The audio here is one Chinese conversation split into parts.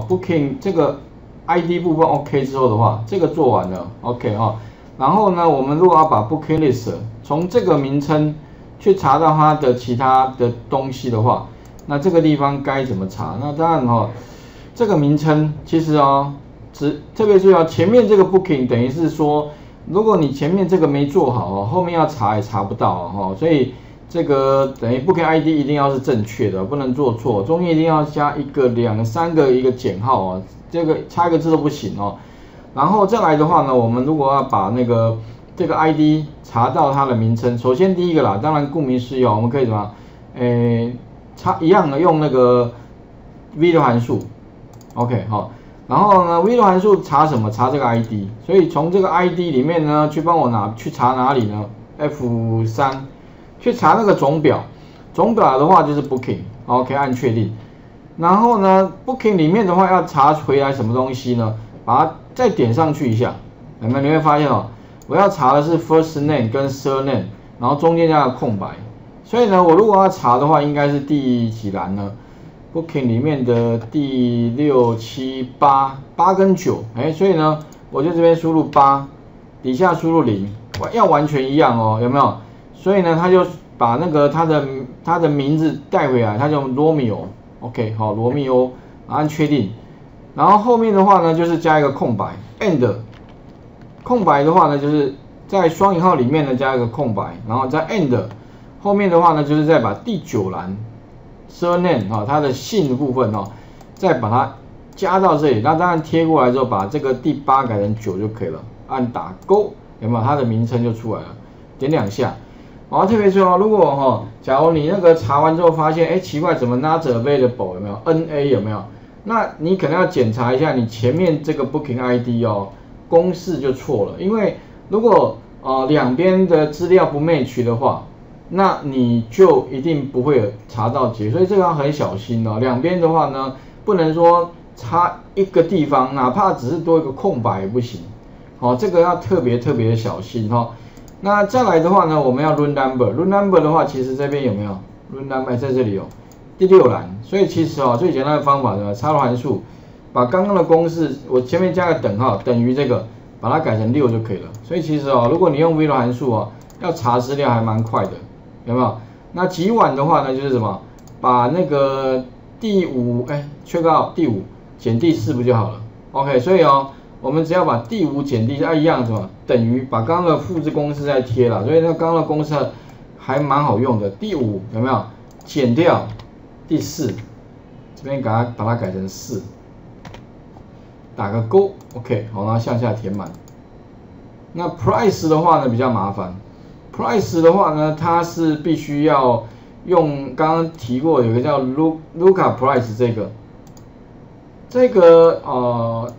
Booking 这个 ID 部分 OK 之后的话，这个做完了 OK 哈。然后呢，我们如果要把 Booking List 从这个名称去查到它的其他的东西的话，那这个地方该怎么查？那当然哈，这个名称其实哦，只特别是哦前面这个 Booking 等于是说，如果你前面这个没做好哦，后面要查也查不到哦，所以这个等于 Booking ID 一定要是正确的，不能做错，中间一定要加一个两三个一个减号哦，这个差一个字都不行哦。然后再来的话呢，我们如果要把那个这个 ID 查到它的名称，首先第一个啦，当然顾名思义，我们可以什么？诶，查一样的用那个 v 的函数，OK 好。然后呢，v 的函数查什么？查这个 ID。所以从这个 ID 里面呢，去帮我拿去查哪里呢？F 三去查那个总表，总表的话就是 Booking，OK 按确定。然后呢，Booking 里面的话要查回来什么东西呢？把它再点上去一下，有没有？你会发现哦，我要查的是 first name 跟 surname，然后中间加个空白。所以呢，我如果要查的话，应该是第几栏呢？Booking 里面的第六、七、八、八跟九。哎，所以呢，我就这边输入八，底下输入零，要完全一样哦，有没有？所以呢，他就把那个他的他的名字带回来，他叫罗密欧。OK，好，罗密欧，按确定。然后后面的话呢，就是加一个空白，and，空白的话呢，就是在双引号里面呢加一个空白，然后在 and 后面的话呢，就是再把第九栏 surname 啊，它的姓的部分哦，再把它加到这里。那当然贴过来之后，把这个第八改成九就可以了，按打勾，有没有？它的名称就出来了，点两下。然后特别说，如果哈，假如你那个查完之后发现，哎，奇怪，怎么 not available 有没有？NA 有没有？那你可能要检查一下你前面这个 Booking ID 哦，公式就错了。因为如果呃两边的资料不 match 的话，那你就一定不会有查到结，所以这个要很小心哦。两边的话呢，不能说差一个地方，哪怕只是多一个空白也不行。好，这个要特别特别的小心哈。那再来的话呢，我们要 run number，run number 的话，其实这边有没有 run number 在这里有。第六栏，所以其实哦，最简单的方法呢，插入函数，把刚刚的公式，我前面加个等号，等于这个，把它改成六就可以了。所以其实哦，如果你用 v 的函数哦，要查资料还蛮快的，有没有？那几晚的话呢，就是什么，把那个第五，哎，缺个第五减第四不就好了？OK，所以哦，我们只要把第五减第四，啊一样什么，等于把刚刚的复制公式再贴了，所以那刚刚的公式还蛮好用的。第五有没有？减掉。第四，这边给它把它改成四，打个勾，OK，好，然后向下填满。那 price 的话呢比较麻烦，price 的话呢它是必须要用刚刚提过有个叫 Lu Luca price 这个，这个呃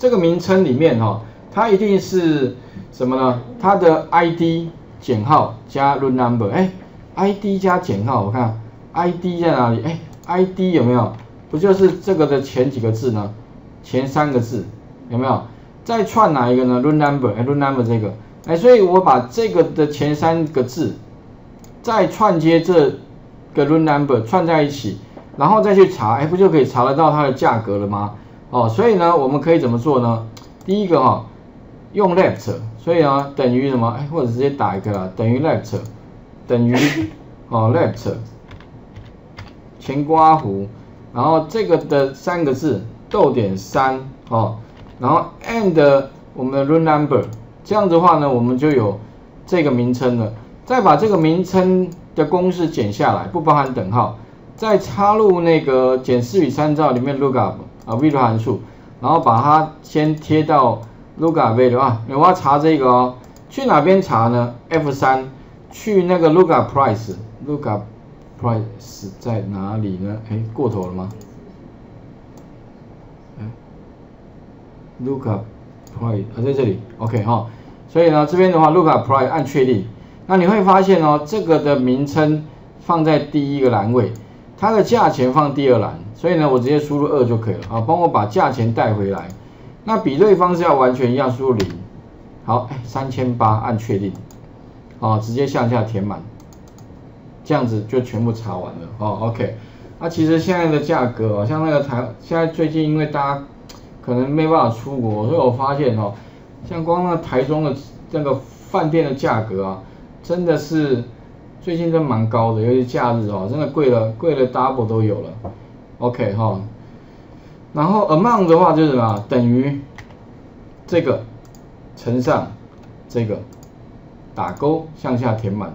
这个名称里面哈，它一定是什么呢？它的 ID 减号加 room number，哎，ID 加减号，我看。ID 在哪里？哎，ID 有没有？不就是这个的前几个字呢？前三个字有没有？再串哪一个呢？Room number，哎，Room number 这个，哎，所以我把这个的前三个字再串接这个 Room number 串在一起，然后再去查，哎，不就可以查得到它的价格了吗？哦，所以呢，我们可以怎么做呢？第一个哈，用 left，所以呢，等于什么？哎，或者直接打一个啦，等于 left，等于 哦 left。前刮弧，然后这个的三个字逗点三哦，然后 and 我们的 room number，这样子的话呢，我们就有这个名称了。再把这个名称的公式剪下来，不包含等号，再插入那个检视与参照里面 lookup 啊 value 函数，然后把它先贴到 lookup value 啊，我要查这个哦，去哪边查呢？F 三去那个 lookup price lookup。price 在哪里呢？哎，过头了吗？，lookup price 啊，在这里，OK 哈。所以呢，这边的话，lookup price 按确定。那你会发现哦，这个的名称放在第一个栏位，它的价钱放第二栏。所以呢，我直接输入二就可以了啊。帮我把价钱带回来。那比对方式要完全一样，输入零。好，哎，三千八，按确定。好，直接向下填满。这样子就全部查完了哦，OK。那其实现在的价格哦，像那个台，现在最近因为大家可能没办法出国，所以我发现哦，像光那台中的那个饭店的价格啊，真的是最近真蛮高的，尤其假日哦，真的贵了，贵了 double 都有了。OK 哈，然后 amount 的话就是什么，等于这个乘上这个打勾向下填满，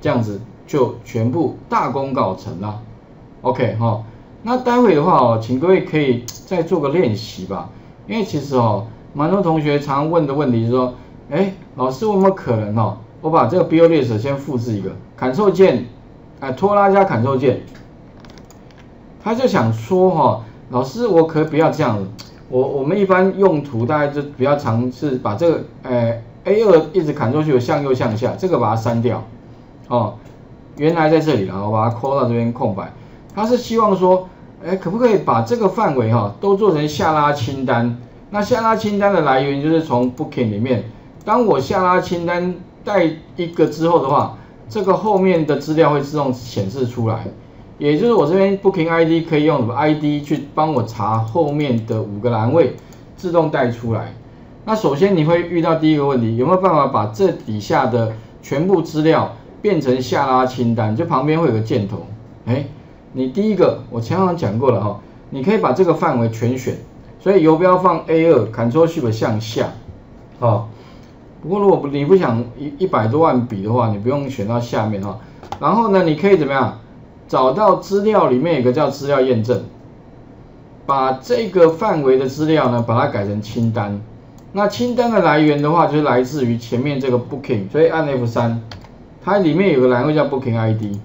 这样子。就全部大功告成了，OK 哈，那待会的话哦，请各位可以再做个练习吧，因为其实哦，蛮多同学常问的问题是说，哎，老师有没有可能哦，我把这个 build list 先复制一个，Ctrl 键，哎，拖拉加 Ctrl 键，他就想说哈，老师我可不要这样，我我们一般用途大概就比较常是把这个，哎，A 二一直 Ctrl 去向右向下，这个把它删掉，哦。原来在这里了，我把它抠到这边空白。他是希望说，哎，可不可以把这个范围哈都做成下拉清单？那下拉清单的来源就是从 Booking 里面，当我下拉清单带一个之后的话，这个后面的资料会自动显示出来。也就是我这边 Booking ID 可以用什么 ID 去帮我查后面的五个栏位，自动带出来。那首先你会遇到第一个问题，有没有办法把这底下的全部资料？变成下拉清单，就旁边会有个箭头，哎，你第一个我前面讲过了哈，你可以把这个范围全选，所以游标放 A 二，Ctrl Shift 向下，好，不过如果你不想一一百多万笔的话，你不用选到下面哈，然后呢，你可以怎么样，找到资料里面有个叫资料验证，把这个范围的资料呢，把它改成清单，那清单的来源的话，就是来自于前面这个 Booking，所以按 F 三。它里面有个栏位叫 Booking ID，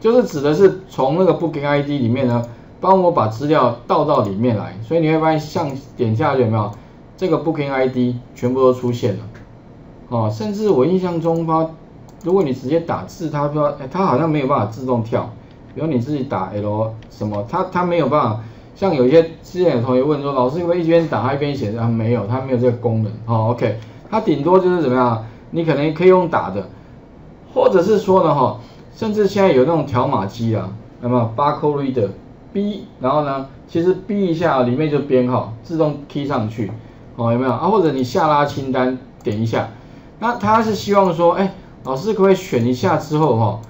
就是指的是从那个 Booking ID 里面呢，帮我把资料倒到里面来，所以你会发现像点下去有没有？这个 Booking ID 全部都出现了，哦，甚至我印象中它，如果你直接打字，它说，哎，它好像没有办法自动跳，比如你自己打 L 什么，它它没有办法，像有些之前有同学问说，老师会一边打一边写，啊，没有，它没有这个功能，哦，OK，它顶多就是怎么样，你可能可以用打的。或者是说呢，哈，甚至现在有那种条码机啊，那么 barcode reader B，然后呢，其实 B 一下里面就编号自动 key 上去，哦，有没有啊？或者你下拉清单点一下，那他是希望说，哎，老师可不可以选一下之后哈，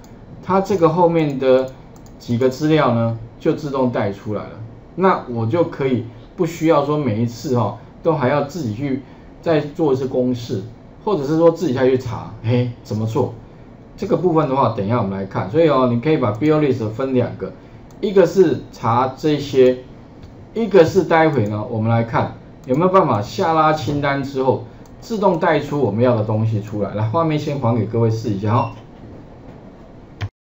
他这个后面的几个资料呢就自动带出来了，那我就可以不需要说每一次哈都还要自己去再做一次公式，或者是说自己再去查，哎，怎么做？这个部分的话，等一下我们来看。所以哦，你可以把 build list 分两个，一个是查这些，一个是待会呢，我们来看有没有办法下拉清单之后，自动带出我们要的东西出来。来，画面先还给各位试一下哈。